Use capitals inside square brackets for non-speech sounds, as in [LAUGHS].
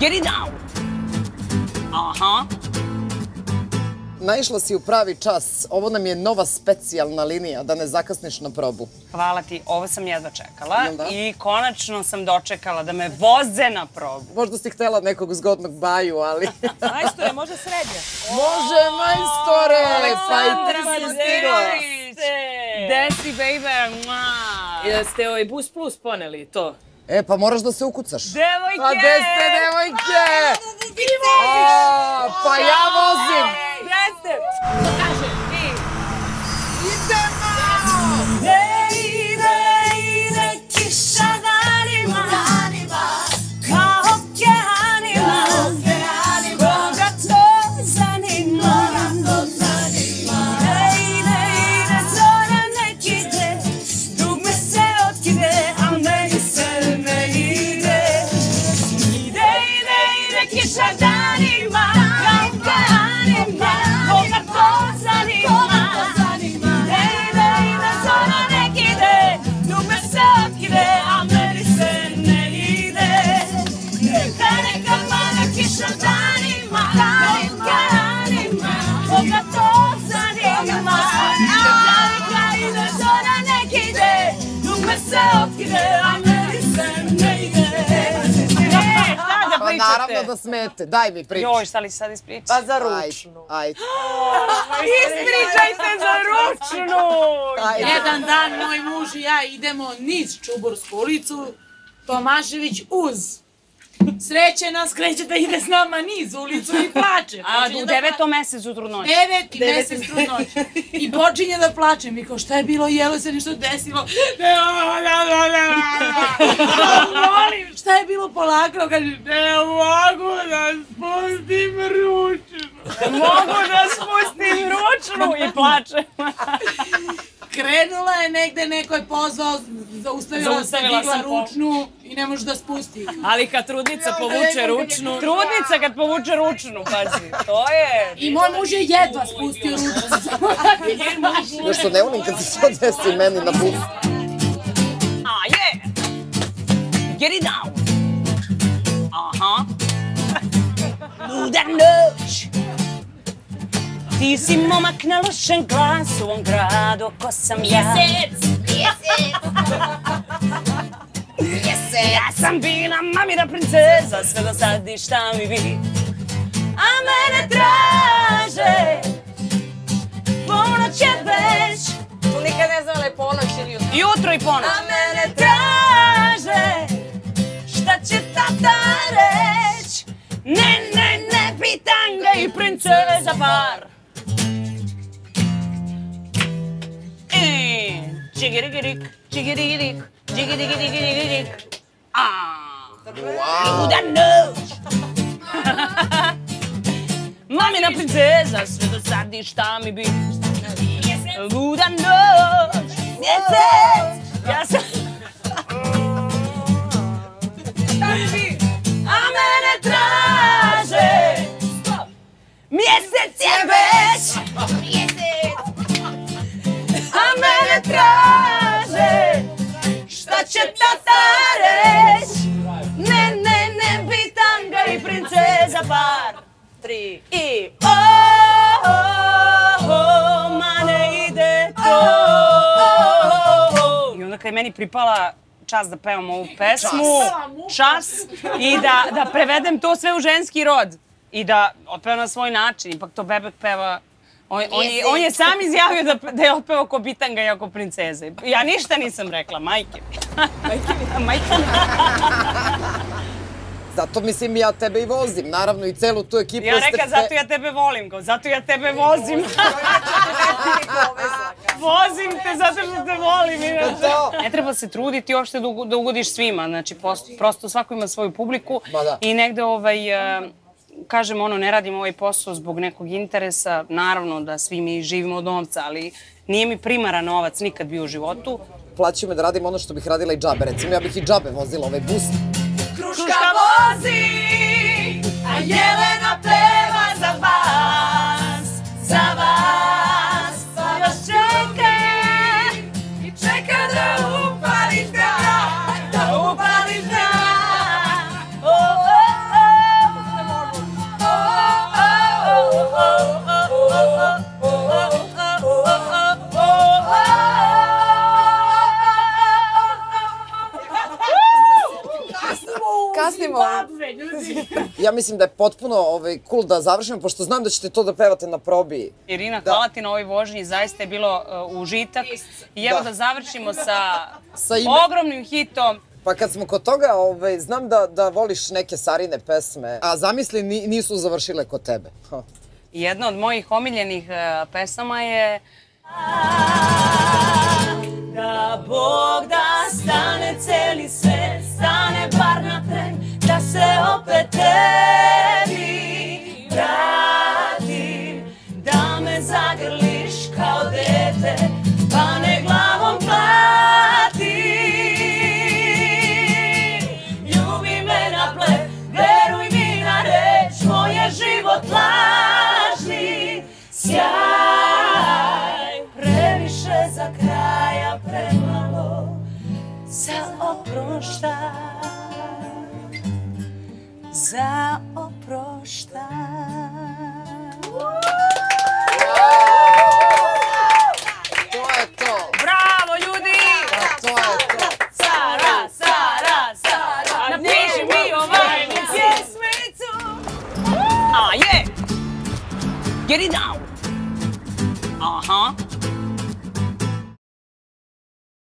Get it down. Aha. Naišla si u pravi čas. Ovo nam je nova specijalna linija, da ne zakasniš na probu. Hvala ti, ovo sam jedva čekala i konačno sam dočekala da me voze na probu. Možda si htjela nekog zgodnog baju, ali... [LAUGHS] Majstore, može srednja. Može, majstore! Pa i ti si stigla. Desi, baby. Jeste ovaj Bus Plus poneli to? E, pa moraš da se ukucaš. Devojke! Pa gde ste, devojke? A, Pa ja vozim. Jeste! Kaže, i... Wiecie, że naravno da smete. Daj mi priču. Joj, šta li sad ispričati? Pa za Ajde, ručnu. ajde. [GASPS] Ispričajte za ručnu! Ajde. Jedan dan moj muž i ja idemo niz Čubursku ulicu, Tomašević uz. Sreće nas, kreće da ide s nama niz ulicu i plače. A u da devetom mesecu trudnoće. Deveti mesec trudnoće. I počinje da plače. Mi kao šta je bilo, jelo se nešto desilo. Ne, molim, šta je bilo polakao? Kaže, ne mogu da spustim ručnu. Mogu da spustim ručnu i plačem. Krenula je negde, neko je pozvao, zaustavila, Zaustavila se, digla po- ručnu i ne može da spusti. Ali kad trudnica povuče ručnu... Trudnica kad povuče ručnu, pazi. To je... I moj muž je jedva spustio ručnu. Nešto ne volim kad se to desi meni na busu. A, je! Get it down! Aha. Luda noć! Ti si momak na lošem glasu u ovom gradu, ko sam ja. Ja sam bila mamina princeza, sve do sad i šta mi vi. A mene traže, ponoć je već, Tu nikad ne znala je ponoć ili jutro. jutro i ponoć. A mene traže, šta će tata reć? Ne, ne, ne, pitan ga i princeza par. E, čigirigirik, čigirigirik, čigirigirik, a, Uau! da é noite! [LAUGHS] Mamina princesa, se do está me bis. Luda é noite! Yes, yes! Tri. I oh, oh, oh, ma ne ide to. I onda kad je meni pripala čas da pevam ovu pesmu, čas, i da, da prevedem to sve u ženski rod i da otpevam na svoj način, ipak to Bebek peva On, on, je, on je sam izjavio da, da je otpevao ko bitanga i ako princeze. Ja ništa nisam rekla, majke. majke mi. majke mi. [LAUGHS] Zato mislim ja tebe i vozim, naravno i celu tu ekipu. Ja ste reka, zato ja tebe volim, kao, zato ja tebe vozim. Vozim te zato što te volim. inače. Ne treba se truditi uopšte da, ugo- da ugodiš svima. Znači, posto, prosto svako ima svoju publiku. I negde, ovaj, e, kažem, ono, ne radim ovaj posao zbog nekog interesa. Naravno da svi mi živimo od novca, ali nije mi primara novac nikad bio u životu. Plaćaju me da radim ono što bih radila i džabe. Recimo, ja bih i džabe vozila ovaj bus. Kruszka wozi, a jela kasnimo. Zimbabwe, ljudi. [LAUGHS] Ja mislim da je potpuno ovaj, cool da završimo, pošto znam da ćete to da pevate na probi. Irina, hvala ti na ovoj vožnji, zaista je bilo uh, užitak. I evo Da. da završimo sa, [LAUGHS] Sa ime- ogromnim hitom. Pa kad smo kod toga, ovaj, znam da, da voliš neke Sarine pesme, a zamisli ni, nisu završile kod tebe. Ha. Jedna od mojih omiljenih uh, pesama je me zagrliš kao dete, pa ne glavom klati. Ljubi me na ple, veruj mi na reč, moj je život lažni sjaj. Previše za kraja, premalo za oproštaj. Za oproštaj. Get it! Aha.